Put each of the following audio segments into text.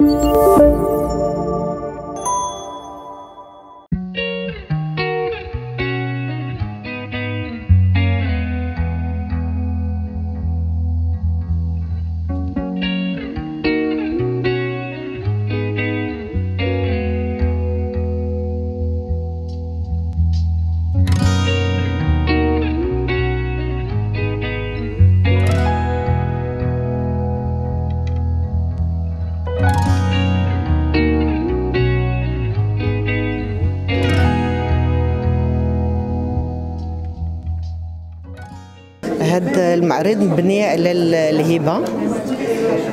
うん。هذا المعرض مبني على الهبة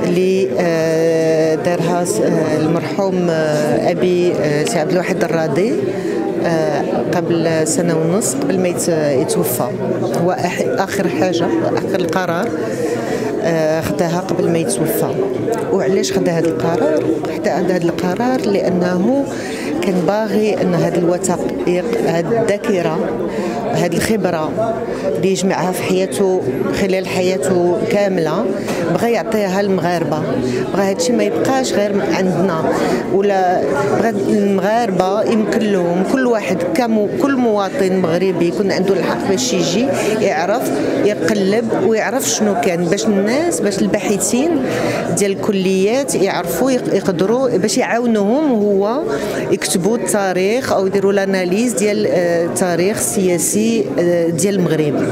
اللي آه، دارها آه، المرحوم آه، أبي سي عبد الواحد الراضي قبل سنة ونص قبل ما يتوفى. هو آخر حاجة آخر القرار خداها قبل ما يتوفى. وعلاش خدا هذا القرار؟ خدا هذا القرار لأنه كان باغي أن هذا الوثائق هذه الذاكرة هذه الخبرة اللي يجمعها في حياته خلال حياته كاملة بغى يعطيها للمغاربه بغى هذا الشيء ما يبقاش غير عندنا. ولا بغى المغاربة يمكن لهم كل واحد كم كل مواطن مغربي يكون عنده الحق باش يجي يعرف يقلب ويعرف شنو كان. باش الناس باش الباحثين ديال الكليات يعرفوا يقدروا باش يعاونوهم هو يكتبوا التاريخ أو يديروا الأناليز ديال التاريخ السياسي آه، ديال المغرب.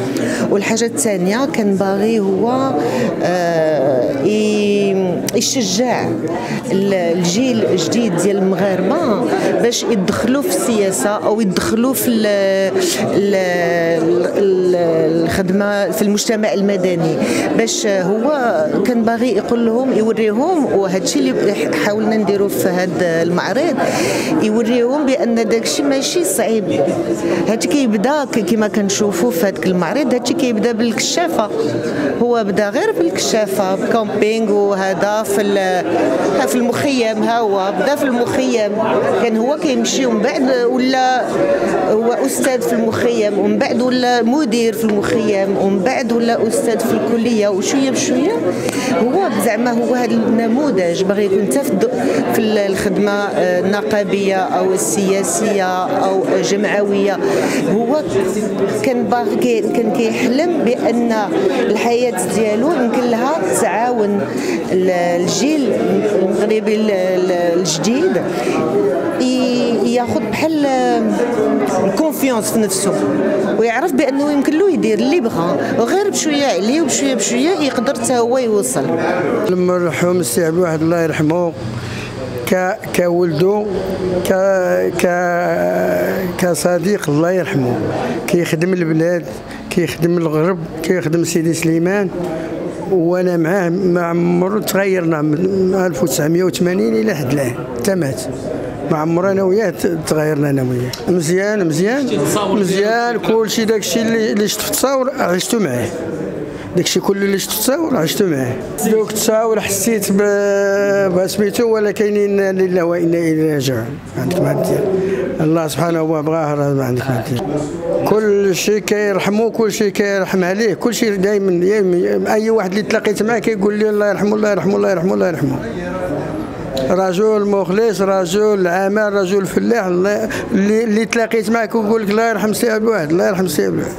والحاجة الثانية كان باغي هو آه، يشجع الجيل الجديد ديال المغاربة باش يدخلوا في السياسة أو يدخلوا في الخدمه في المجتمع المدني. باش هو كان باغي يقول لهم يوريهم وهذا الشيء اللي حاولنا نديروا في هذا المعرض يوريهم بأن داك الشيء ماشي صعيب. هادشي كيبدا كما كنشوفوا في هذاك المعرض هادشي كيبدا بالكشافة. هو بدا غير بالكشافة بكامبينغ وهذا في في المخيم ها هو بدا في المخيم. كان هو كيمشي ومن بعد ولا هو أستاذ في المخيم ومن بعد ولا مدير في المخيم. ومن بعد ولا أستاذ في الكلية وشوية بشوية. هو زعما هو هذا النموذج باغي يكون حتى في الخدمة النقابية أو السياسية أو جمعوية. هو كان باغي كان كيحلم بأن الحياة ديالو يمكن لها تعاون الجيل المغربي الجديد. ياخذ بحال الكونفيونس في نفسه ويعرف بأنه يمكن له يدير اللي بغى وغير بشوية عليه وبشوية بشوية يقدر حتى هو يوصل. المرحوم السي عبد الواحد الله يرحمه ك ك ولدو ك ك كصديق الله يرحمه. كيخدم البلاد كيخدم الغرب كيخدم سيدي سليمان. وأنا معاه ما عمرو تغيرنا من 1980 إلى حد الان حتى مات ما عمر أنا وياه تغيرنا أنا وياه. مزيان مزيان مزيان. كلشي داكشي اللي اللي شفت في التصاور عشتو معاه. داكشي كل اللي شفت التصاور عشتو معاه. دوك التصاور حسيت بسميتو ولا كاينين لله وإنا إليه راجعون عندك ما الله سبحانه هو بغاه ما عندك ما كل شيء كيرحمو كل شيء كيرحم عليه. كل شيء دائما أي واحد اللي تلاقيت معاه كيقول لي الله يرحمه الله يرحمه الله يرحمه الله يرحمه. رجل مخلص رجل عمل رجل فلاح اللي اللي تلاقيت معك ويقول لك الله يرحم سي عبد الواحد الله يرحم سي عبد الواحد